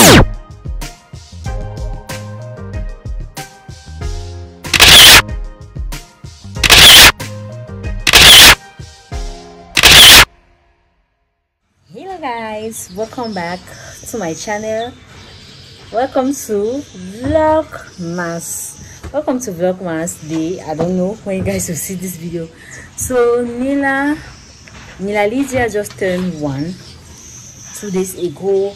hello guys. Welcome back to my channel. Welcome to vlogmas. Welcome to vlogmas day. I don't know when you guys will see this video. So Nihlah Nihlah lydia just turned one two days ago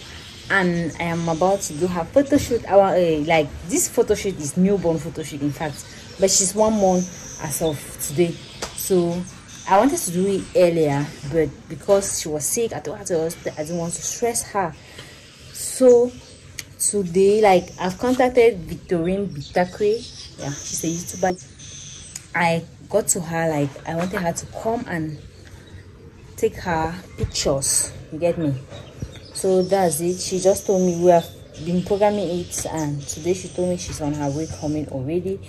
and i am about to do her photo shoot our uh, like this photo shoot is newborn photo shoot in fact but she's one month as of today so I wanted to do it earlier, but because she was sick, I told her to I didn't want to stress her. So today, like I've contacted Victorine Bitakwe. Yeah, she's a YouTuber. I got to her like I wanted her to come and take her pictures. You get me? So that's it. She just told me we have been programming it, and today she told me she's on her way coming already.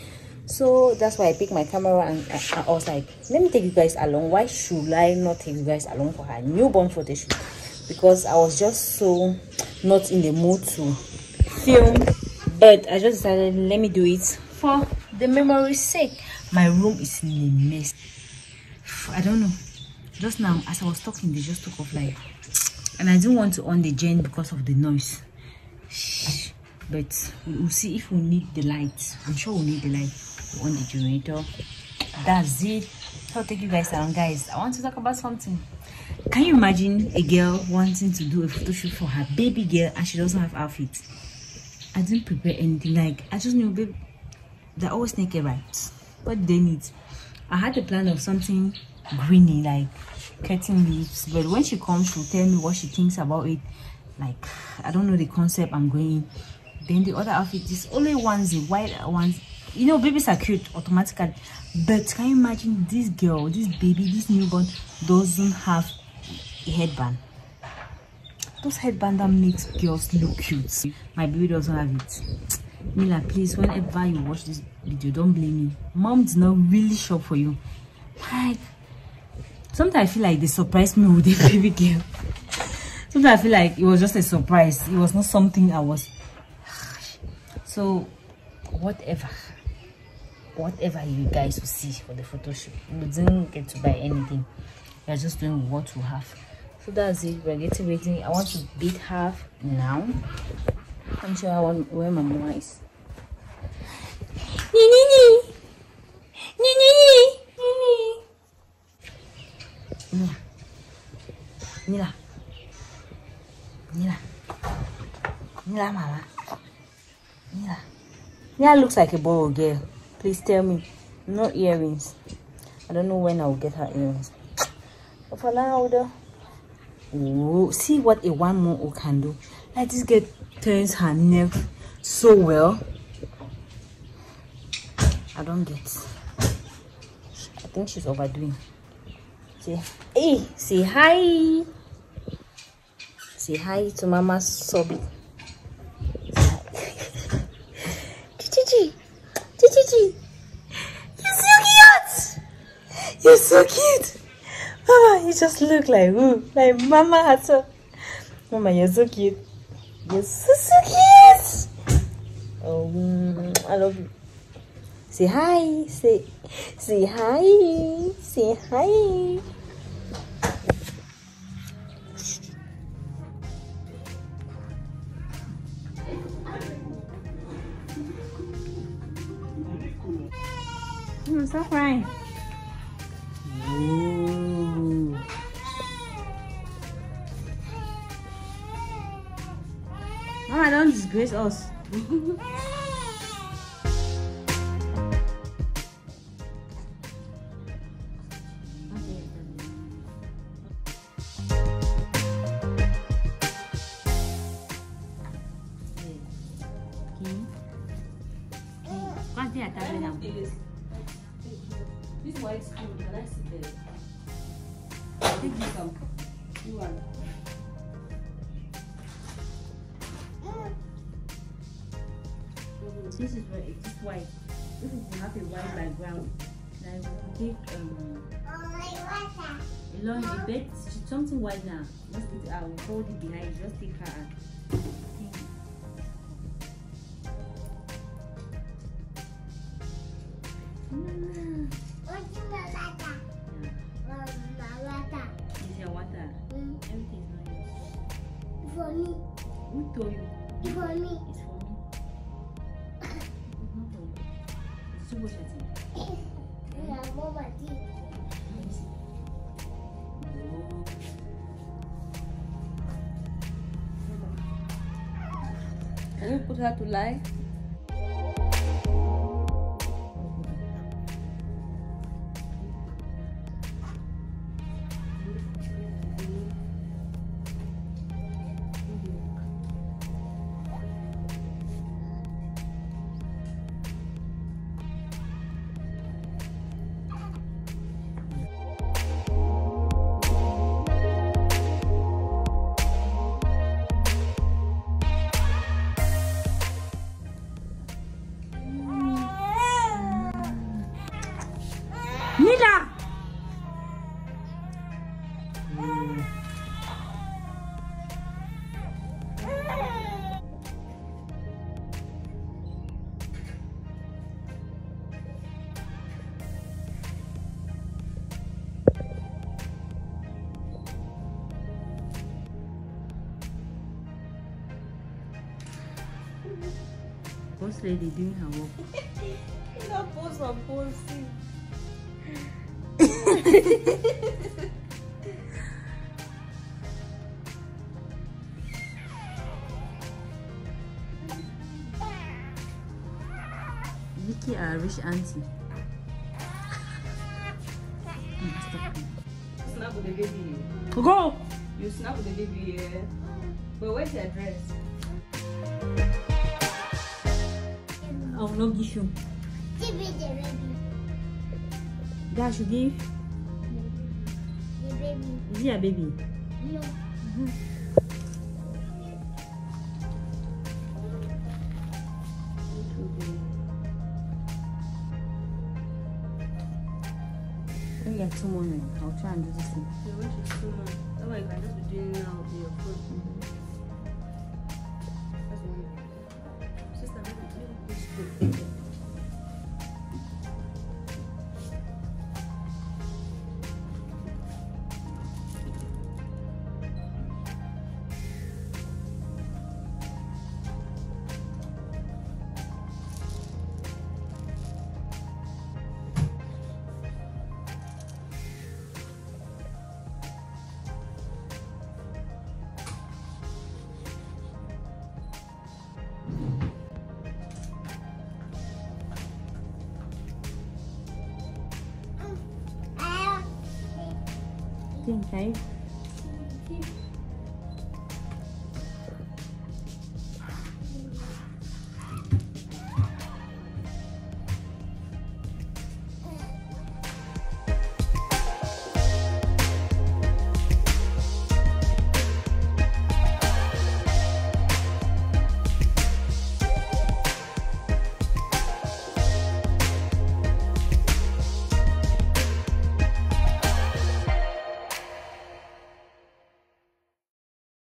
So that's why i picked my camera and I, I, was like let me take you guys along. Why should i not take you guys along for her newborn photo shoot because i was just so not in the mood to film. But i just decided let me do it for the memory's sake. My room is in a mess. I don't know. Just now as i was talking they just took off like and i didn't want to on the gen because of the noise. But we'll see if we need the light. I'm sure we need the light on the generator. That's it. So take you guys around guys i want to talk about something. Can you imagine a girl wanting to do a photo shoot for her baby girl and she doesn't have outfit i didn't prepare anything. Like i just knew babe they're always naked right? What they need? I had the plan of something greeny like curtain leaves but when she comes she'll tell me what she thinks about it. Like i don't know the concept i'm going. Then the other outfit is only ones the white ones. You know babies are cute automatically. But can you imagine this girl this baby this newborn doesn't have a headband? Those headband that makes girls look cute. My baby doesn't have it. Mila please whenever you watch this video don't blame me. Mom did not really shop for you. Like sometimes i feel like they surprised me with a baby girl sometimes i feel like it was just a surprise. It was not something i was so whatever whatever you guys will see for the photo shoot we didn't get to buy anything. We're just doing what we have. So that's it. We're getting ready. I want to beat half now. I'm sure i want where my mama is Nihlah, Nihlah, Nihlah, mama, Nihlah. Nihlah looks like a boy girl. Please tell me. No earrings. I don't know when I'll get her earrings. For now, though. Oh, see what a one more can do. Like this girl turns her neck so well. I don't get. I think she's overdoing. Say, hey, say hi. Say hi to Mama Sobi. Chichi. Chichi. You're so cute. You're so cute. Mama, you just look like who? Like Mama Hato. Mama, you're so cute. You're so, so cute. Oh, mm, I love you. Say hi. Say, say hi. Say hi. Mm, stop crying. Ooh. Mama, don't disgrace us. white spoon, can I sit there? Take this out. You want? This is what it is white. If you have a white background, then will take um a long a bit something white now. Let's put it out, hold it behind, just take her out. Me. Who told you? It's for me. It's for me. Not for you. It's too much at you. Yeah, did. Let. Can you put her to lie? Boss lady doing her work. You not post on posting. Vicky a rich auntie. You snap with the baby. Go! You snap with the baby, yeah. But where's your dress? I will not give you. Give me the baby. That should give. The baby. Is he a baby? No. When you get two more, I'll try and do this thing. Yeah, when she's two months. That's why you can just be doing now with your food. Ah. Think, right?